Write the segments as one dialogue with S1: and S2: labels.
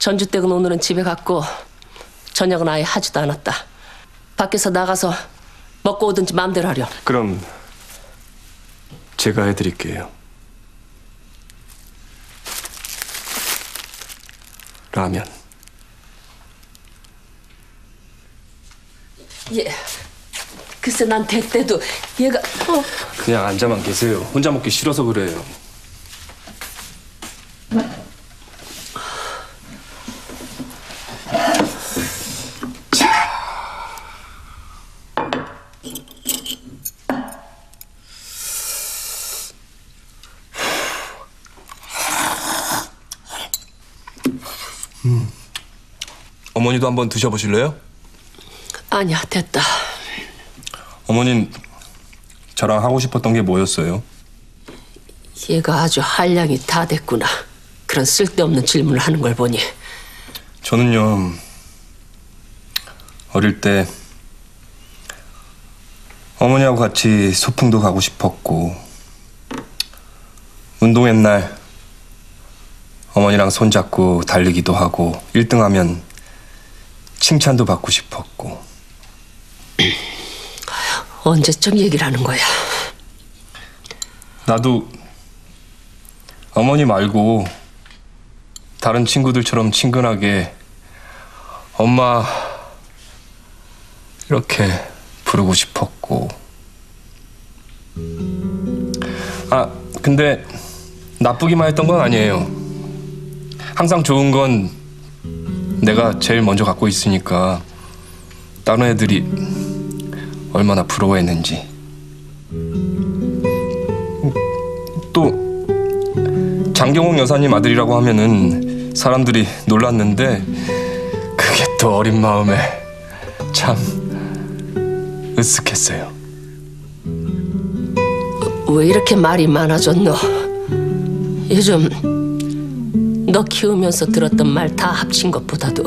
S1: 전주댁은 오늘은 집에 갔고 저녁은 아예 하지도 않았다. 밖에서 나가서 먹고 오든지 마음대로 하렴.
S2: 그럼 제가 해드릴게요. 라면.
S1: 예. 글쎄 난 대때도 얘가 어.
S2: 그냥 앉아만 계세요. 혼자 먹기 싫어서 그래요. 음. 어머니도 한번 드셔보실래요?
S1: 아니야 됐다.
S2: 어머닌 저랑 하고 싶었던 게 뭐였어요?
S1: 얘가 아주 한량이 다 됐구나. 그런 쓸데없는 질문을 하는 걸 보니
S2: 저는요 어릴 때 어머니하고 같이 소풍도 가고 싶었고 운동회 날 어머니랑 손잡고 달리기도 하고 1등 하면 칭찬도 받고 싶었고.
S1: 언제적 얘기를 하는 거야.
S2: 나도 어머니 말고 다른 친구들처럼 친근하게 엄마 이렇게 부르고 싶었고. 아 근데 나쁘기만 했던 건 아니에요 항상 좋은 건 내가 제일 먼저 갖고 있으니까 다른 애들이 얼마나 부러워했는지 또 장경옥 여사님 아들이라고 하면은 사람들이 놀랐는데 그게 또 어린 마음에 참 으쓱했어요.
S1: 왜 이렇게 말이 많아졌노? 요즘 너 키우면서 들었던 말 다 합친 것보다도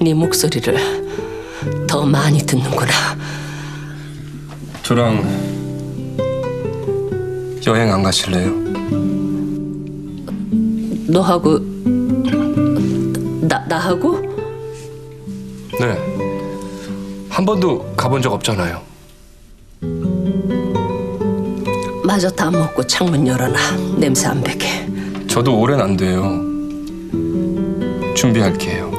S1: 네 목소리를 더 많이 듣는구나.
S2: 저랑 여행 안 가실래요?
S1: 너하고 나 나하고
S2: 네. 한 번도 가본 적 없잖아요.
S1: 마저 다 먹고 창문 열어놔. 냄새 안 배게.
S2: 저도 오래는 안 돼요. 준비할게요.